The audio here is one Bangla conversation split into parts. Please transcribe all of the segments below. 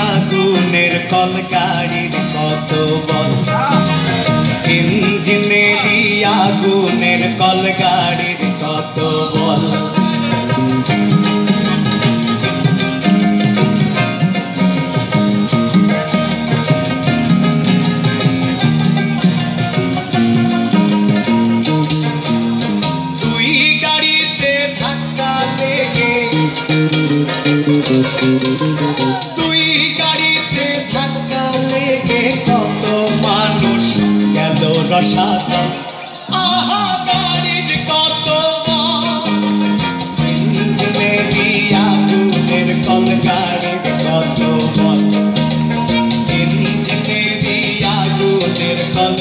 আগুনের কলকারির কত বল? ইঞ্জিনে আগুনের কলকারি রসাত আহা গাড়ির কত আগুনের কল গাড়ির কত বল আগুনের কল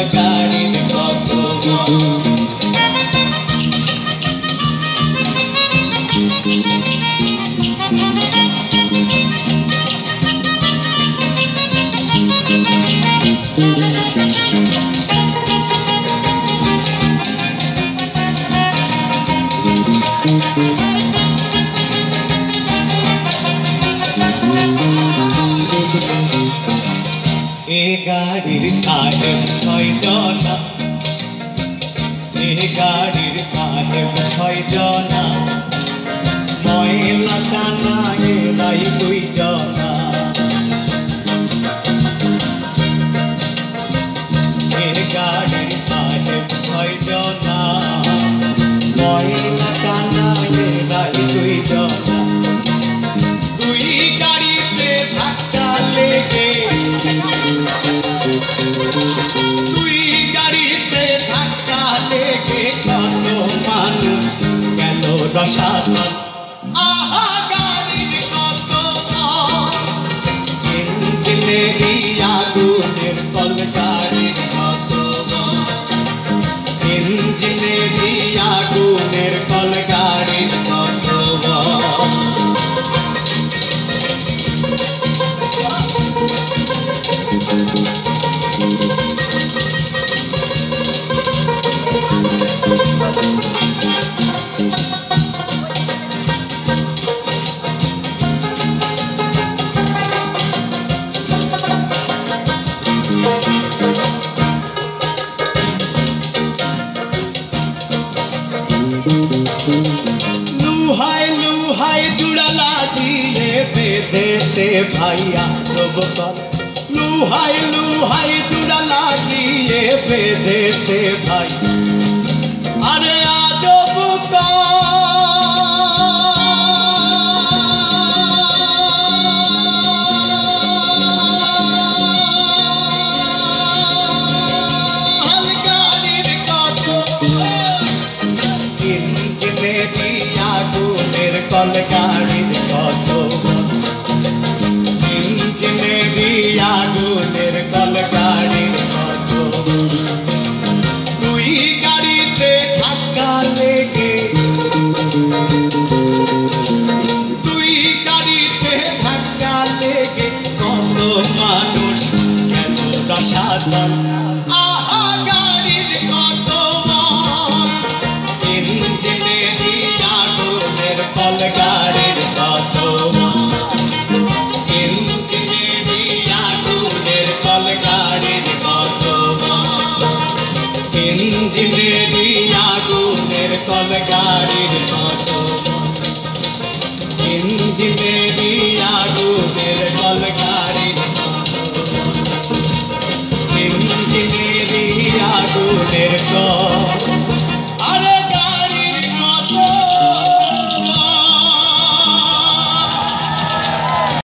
এ গাড়ির সাহেব ছয় জনা। এ গাড়ির সাহেব ছয় জনা। ময়লা টানা এরাই দুই জনা। এ গাড়ির সাহেব ছয় জনা। ময়লা টানা গেল রসাতল আহা भाई जुड़ला दिए बेदे से भैया सब पर। लुहाई लुहाई जुड़ला दिए बेदे से भाई अरे आजो बुका কল গাড়ির কত? ইঞ্জিনেরি আগুনের কল গাড়ির কত? দুই গাড়িতে ধাক্কা লেগে, দুই গাড়িতে ধাক্কা লেগে কত মানুষ গেল রসাতল গাড়ির কত ইঞ্জিনেরি আগুনের কল গাড়ির কত ইঞ্জিনেরি আগুনের কল